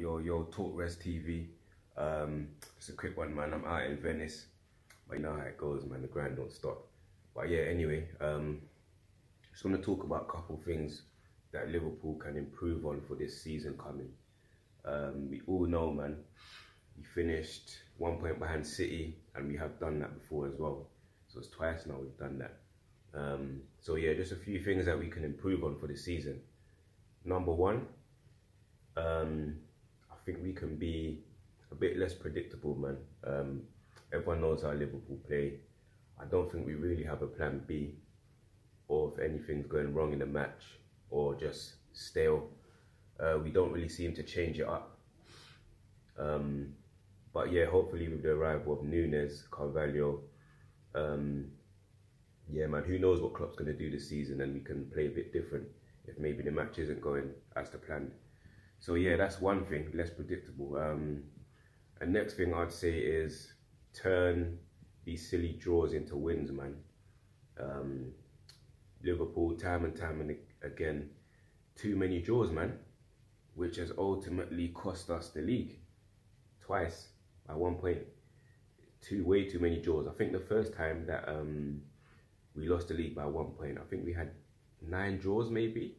yo, yo, TalkReds TV. Um, just a quick one, man. I'm out in Venice, but you know how it goes, man. The grind don't stop. But yeah, anyway, um, just want to talk about a couple things that Liverpool can improve on for this season coming. Um, we all know, man, we finished one point behind City, and we have done that before as well. So it's twice now we've done that. Um, so yeah, just a few things that we can improve on for the season. Number one, um, think we can be a bit less predictable, man. Um, everyone knows how Liverpool play. I don't think we really have a plan B, or if anything's going wrong in the match, or just stale. Uh, we don't really seem to change it up. Um, but yeah, hopefully with the arrival of Nunez, Carvalho, um, yeah, man, who knows what Klopp's going to do this season, and we can play a bit different if maybe the match isn't going as the planned. So yeah, that's one thing, less predictable. Um, and next thing I'd say is turn these silly draws into wins, man. Um, Liverpool, time and time and again, too many draws, man, which has ultimately cost us the league twice by one point. Two way too many draws. I think the first time that um, we lost the league by one point, I think we had nine draws, maybe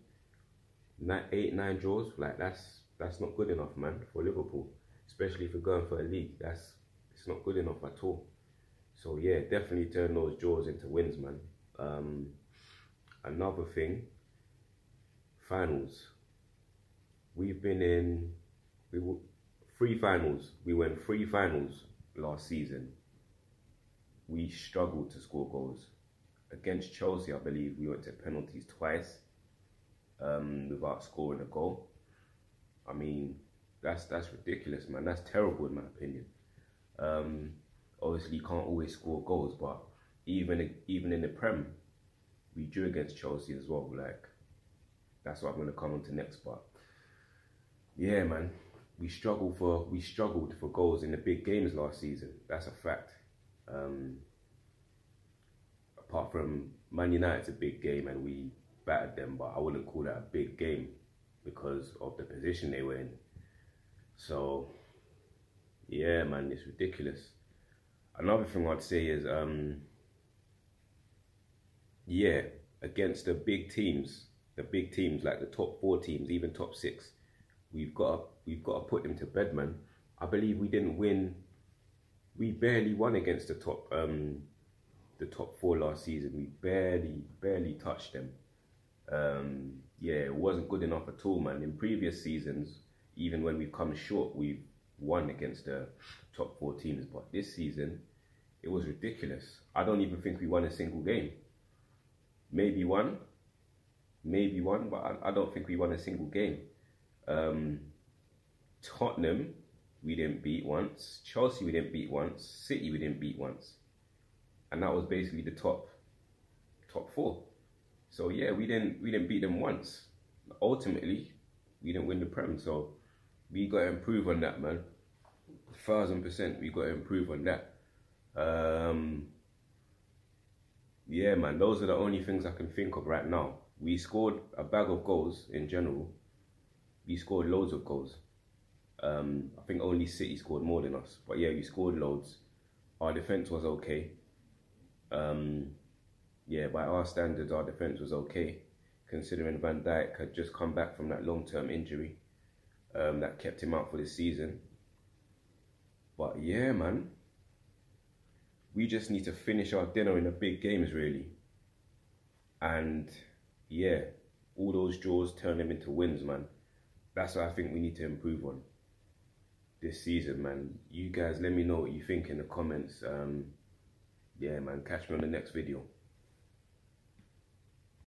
eight, nine draws. Like that's that's not good enough, man, for Liverpool. Especially if we're going for a league, that's it's not good enough at all. So yeah, definitely turn those draws into wins, man. Um, another thing, finals. We've been in we three finals. We went three finals last season. We struggled to score goals against Chelsea. I believe we went to penalties twice um, without scoring a goal. I mean, that's that's ridiculous, man. That's terrible in my opinion. Um, obviously, you can't always score goals, but even even in the Prem, we drew against Chelsea as well. Like, that's what I'm gonna come on to next. But yeah, man, we struggled for we struggled for goals in the big games last season. That's a fact. Um, apart from Man United's a big game and we battered them, but I wouldn't call that a big game because of the position they were in. So, yeah, man, it's ridiculous. Another thing I'd say is, um, yeah, against the big teams, the big teams like the top four teams, even top six, we've got we've got to put them to bed, man. I believe we didn't win. We barely won against the top um, the top four last season. We barely barely touched them um, yeah, it wasn't good enough at all, man. In previous seasons, even when we've come short, we've won against the top four teams. But this season, it was ridiculous. I don't even think we won a single game. Maybe one, maybe one, but I, I don't think we won a single game. Um, Tottenham, we didn't beat once. Chelsea, we didn't beat once. City, we didn't beat once. And that was basically the top, top four. So yeah, we didn't we didn't beat them once. Ultimately, we didn't win the prem. So we got to improve on that, man. Thousand percent, we got to improve on that. Um, yeah, man, those are the only things I can think of right now. We scored a bag of goals in general. We scored loads of goals. Um, I think only City scored more than us. But yeah, we scored loads. Our defense was okay. Um, yeah, by our standards, our defence was okay, considering Van Dijk had just come back from that long-term injury um, that kept him out for the season. But yeah, man, we just need to finish our dinner in the big games, really. And yeah, all those draws turn them into wins, man. That's what I think we need to improve on this season, man. You guys, let me know what you think in the comments. Um, yeah, man, catch me on the next video.